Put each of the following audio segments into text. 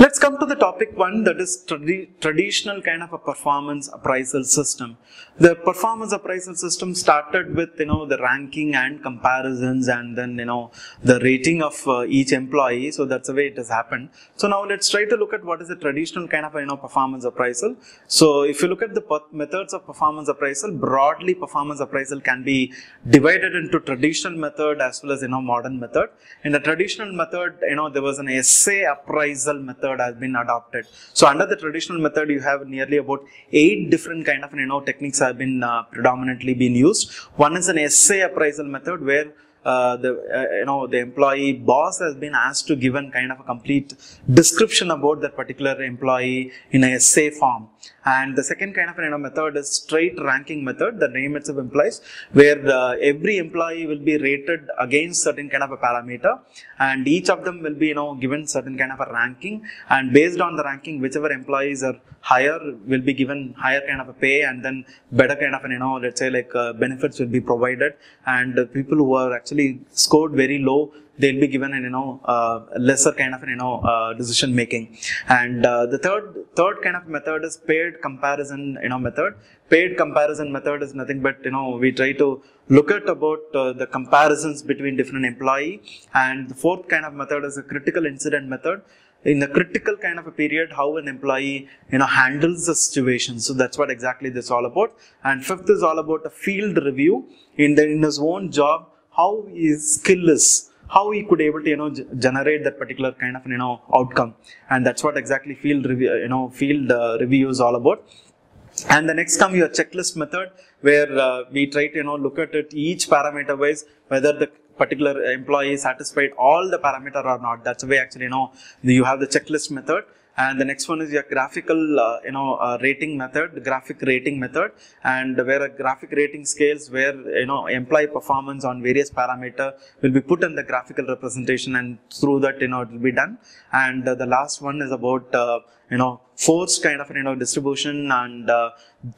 Let's come to the topic one that is tradi- traditional kind of a performance appraisal system. The performance appraisal system started with you know the ranking and comparisons and then you know the rating of uh, each employee. So that's the way it has happened. So now let's try to look at what is the traditional kind of you know performance appraisal. So if you look at the methods of performance appraisal, broadly performance appraisal can be divided into traditional method as well as you know modern method. In the traditional method, you know there was an essay appraisal method has been adopted. So under the traditional method, you have nearly about eight different kind of you know techniques have been uh, predominantly been used. One is an essay appraisal method where uh, the uh, you know the employee boss has been asked to give an kind of a complete description about that particular employee in a essay form and the second kind of you method is straight ranking method. The name itself implies where every employee will be rated against certain kind of a parameter. And each of them will be you know given certain kind of a ranking. And based on the ranking whichever employees are higher will be given higher kind of a pay and then better kind of an you know let's say like uh, benefits will be provided. And people who are actually scored very low they'll be given an you know uh, lesser kind of an you know uh, decision making. And uh, the third third kind of method is paired comparison you know method. Paired comparison method is nothing but you know we try to look at about uh, the comparisons between different employee. And the fourth kind of method is a critical incident method. In a critical kind of a period how an employee you know handles the situation. So that's what exactly this is all about. And fifth is all about a field review. In the in his own job how his skill is how he could able to you know generate that particular kind of you know outcome. And that's what exactly field review you know field uh, review is all about. And the next come your checklist method where uh, we try to you know look at it each parameter wise whether the particular employee satisfied all the parameter or not. That's the way actually you know you have the checklist method and the next one is your graphical uh, you know uh, rating method graphic rating method and where a graphic rating scales where you know employee performance on various parameter will be put in the graphical representation and through that you know it will be done. And uh, the last one is about uh, you know forced kind of you know distribution and uh,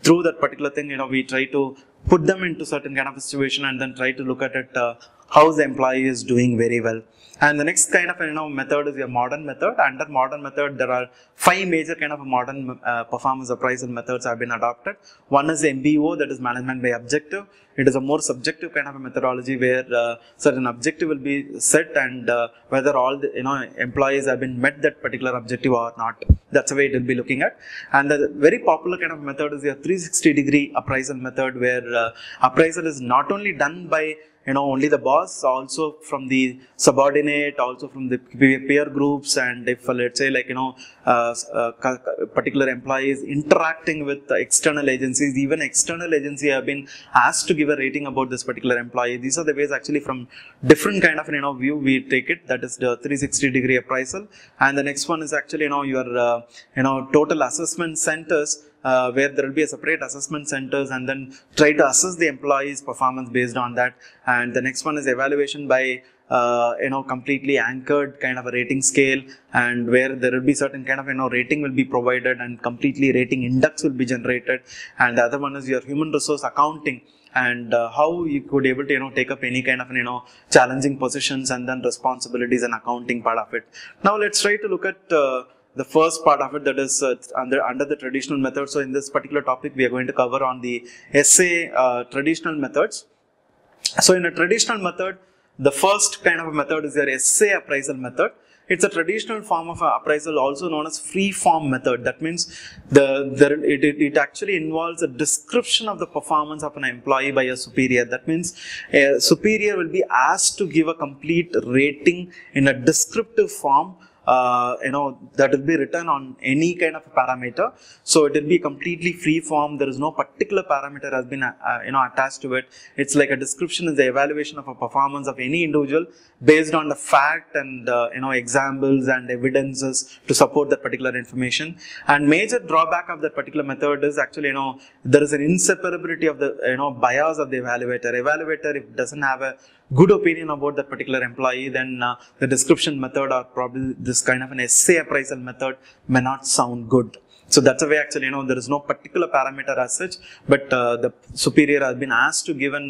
through that particular thing you know we try to put them into certain kind of a situation and then try to look at it uh, how the employee is doing very well. And the next kind of you know method is your modern method. Under modern method there are five major kind of modern uh, performance appraisal methods have been adopted. One is mbo that is management by objective. It is a more subjective kind of a methodology where uh, certain objective will be set and uh, whether all the you know employees have been met that particular objective or not that's the way it will be looking at. And the very popular kind of method is your 360 degree appraisal method where uh, appraisal is not only done by you know only the boss also from the subordinate also from the peer groups and if let's say like you know uh, uh, particular employees interacting with the external agencies even external agency have been asked to give a rating about this particular employee. These are the ways actually from different kind of you know view we take it. That is the 360 degree appraisal. And the next one is actually you know your uh, you know total assessment centers uh, where there will be a separate assessment centers and then try to assess the employees performance based on that. And the next one is evaluation by uh, you know completely anchored kind of a rating scale and where there will be certain kind of you know rating will be provided and completely rating index will be generated. And the other one is your human resource accounting and uh, how you could able to you know take up any kind of you know challenging positions and then responsibilities and accounting part of it. Now let's try to look at uh, the first part of it that is uh, under under the traditional method so in this particular topic we are going to cover on the essay uh, traditional methods. So in a traditional method the first kind of a method is your essay appraisal method. It's a traditional form of appraisal also known as free form method. That means the, the it, it, it actually involves a description of the performance of an employee by a superior. That means a superior will be asked to give a complete rating in a descriptive form uh, you know that will be written on any kind of parameter. So it will be completely free form. There is no particular parameter has been uh, uh, you know attached to it. It's like a description is the evaluation of a performance of any individual based on the fact and uh, you know examples and evidences to support that particular information. And major drawback of that particular method is actually you know there is an inseparability of the you know bias of the evaluator. Evaluator if doesn't have a good opinion about that particular employee, then uh, the description method or probably this kind of an essay appraisal method may not sound good. So that's the way actually, you know, there is no particular parameter as such, but uh, the superior has been asked to give an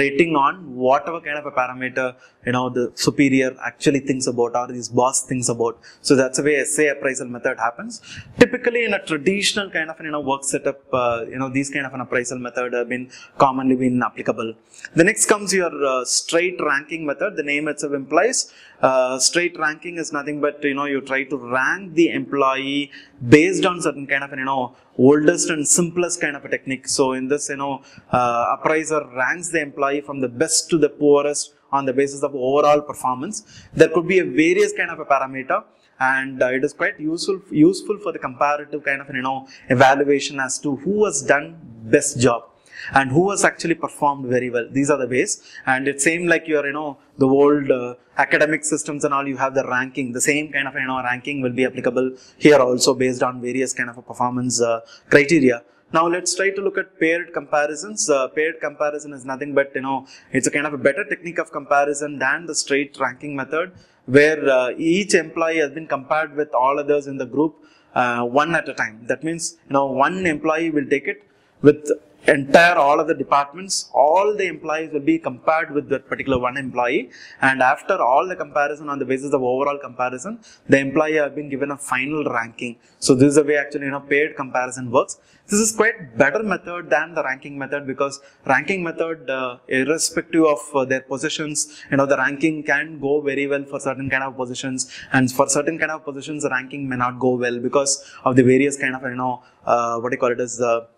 rating on whatever kind of a parameter, you know, the superior actually thinks about or his boss thinks about. So that's the way essay appraisal method happens. Typically in a traditional kind of, you know, work setup, uh, you know, these kind of an appraisal method have been commonly been applicable. The next comes your uh, straight ranking method. The name itself implies uh, straight ranking is nothing but you know you try to rank the employee based on certain kind of you know oldest and simplest kind of a technique. So in this you know uh, appraiser ranks the employee from the best to the poorest on the basis of overall performance. There could be a various kind of a parameter and uh, it is quite useful useful for the comparative kind of you know evaluation as to who has done best job and who has actually performed very well. These are the ways. And it's same like your, you know, the old uh, academic systems and all, you have the ranking. The same kind of, you know, ranking will be applicable here also based on various kind of performance uh, criteria. Now let's try to look at paired comparisons. Uh, paired comparison is nothing but, you know, it's a kind of a better technique of comparison than the straight ranking method where uh, each employee has been compared with all others in the group uh, one at a time. That means, you know, one employee will take it with entire all of the departments all the employees will be compared with that particular one employee. And after all the comparison on the basis of overall comparison the employee have been given a final ranking. So this is the way actually you know paired comparison works. This is quite better method than the ranking method because ranking method uh, irrespective of uh, their positions you know the ranking can go very well for certain kind of positions. And for certain kind of positions the ranking may not go well because of the various kind of you know uh, what do you call it as the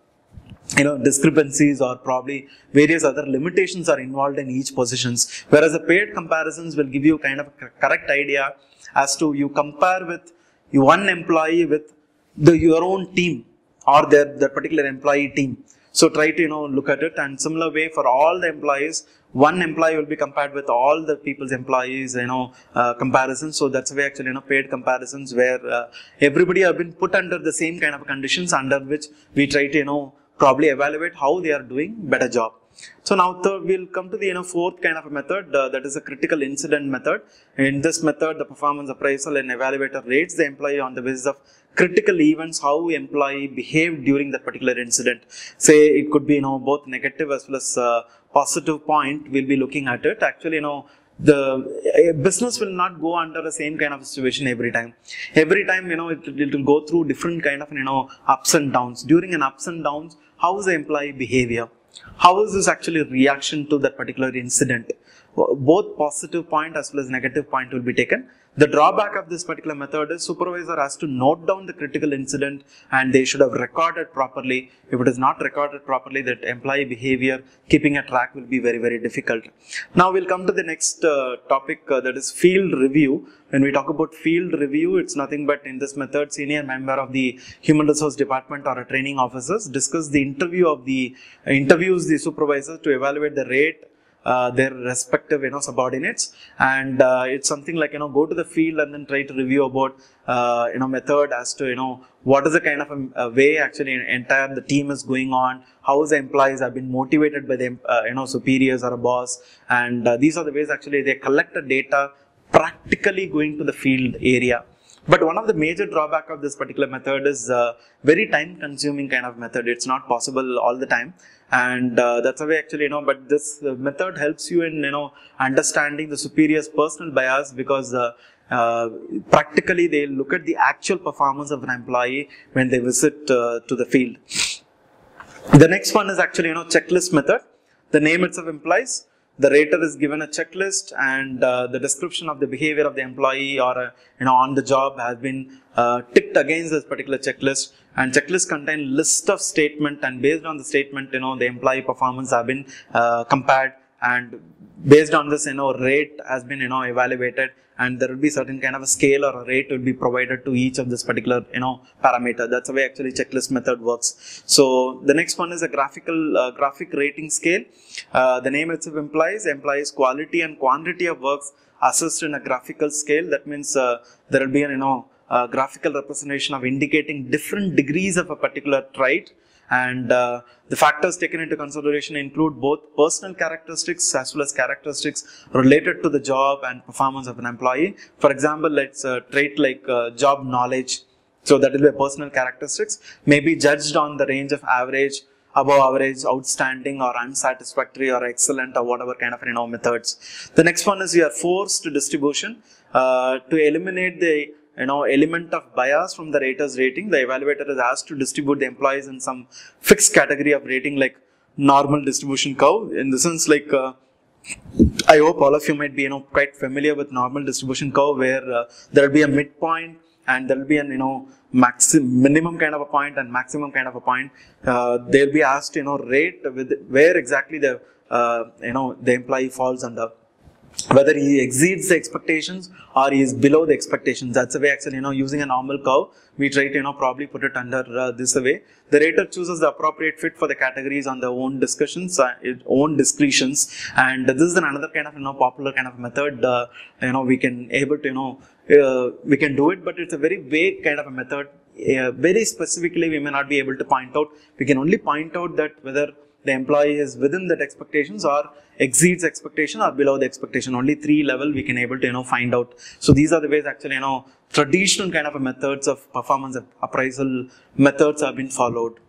you know discrepancies or probably various other limitations are involved in each positions. Whereas the paired comparisons will give you kind of a correct idea as to you compare with one employee with the your own team or their the particular employee team. So try to you know look at it. And similar way for all the employees one employee will be compared with all the people's employees you know uh, comparisons. So that's why actually you know paired comparisons where uh, everybody have been put under the same kind of conditions under which we try to you know probably evaluate how they are doing better job. So now third, we'll come to the you know fourth kind of a method uh, that is a critical incident method. In this method, the performance appraisal and evaluator rates the employee on the basis of critical events, how employee behaved during that particular incident. Say it could be you know both negative as well as uh, positive point. We'll be looking at it. Actually, you know the business will not go under the same kind of situation every time every time you know it, it will go through different kind of you know ups and downs during an ups and downs how is the employee behavior? How is this actually reaction to that particular incident both positive point as well as negative point will be taken the drawback of this particular method is supervisor has to note down the critical incident and they should have recorded properly. If it is not recorded properly, that employee behavior, keeping a track will be very, very difficult. Now we'll come to the next uh, topic uh, that is field review. When we talk about field review, it's nothing but in this method, senior member of the human resource department or a training officers discuss the interview of the uh, interviews the supervisor to evaluate the rate uh, their respective you know subordinates. And uh, it's something like you know go to the field and then try to review about uh, you know method as to you know what is the kind of a, a way actually entire the team is going on how the employees have been motivated by the uh, you know superiors or a boss. And uh, these are the ways actually they collect the data practically going to the field area but one of the major drawback of this particular method is uh, very time consuming kind of method. It's not possible all the time. And uh, that's why actually, you know, but this uh, method helps you in, you know, understanding the superior's personal bias because uh, uh, practically they look at the actual performance of an employee when they visit to the field. The next one is actually, you know, checklist method. The name itself implies the rater is given a checklist and uh, the description of the behavior of the employee or uh, you know on the job has been uh, ticked against this particular checklist. And checklist contain list of statement and based on the statement you know the employee performance have been uh, compared and based on this you know rate has been you know evaluated and there will be certain kind of a scale or a rate will be provided to each of this particular you know parameter. That's the way actually checklist method works. So the next one is a graphical uh, graphic rating scale. Uh, the name itself implies implies quality and quantity of works assessed in a graphical scale. That means uh, there will be an you know graphical representation of indicating different degrees of a particular trait and uh, the factors taken into consideration include both personal characteristics as well as characteristics related to the job and performance of an employee. For example, let's uh, trait like uh, job knowledge, So that will be personal characteristics, may be judged on the range of average, above average, outstanding or unsatisfactory or excellent or whatever kind of you know methods. The next one is your forced distribution uh, to eliminate the you know element of bias from the rater's rating. The evaluator is asked to distribute the employees in some fixed category of rating like normal distribution curve. In the sense like uh, I hope all of you might be you know quite familiar with normal distribution curve where uh, there will be a midpoint and there will be an you know maximum minimum kind of a point and maximum kind of a point uh, they'll be asked you know rate with where exactly the uh, you know the employee falls under whether he exceeds the expectations or he is below the expectations. That's the way actually, you know, using a normal curve, we try to, you know, probably put it under uh, this way. The rater chooses the appropriate fit for the categories on their own discussions, uh, own discretions. And this is another kind of, you know, popular kind of method, uh, you know, we can able to, you know, uh, we can do it, but it's a very vague kind of a method. Very specifically, we may not be able to point out. We can only point out that whether the employee is within that expectations or exceeds expectation or below the expectation. Only three level we can able to you know find out. So these are the ways actually you know traditional kind of methods of performance appraisal methods have been followed.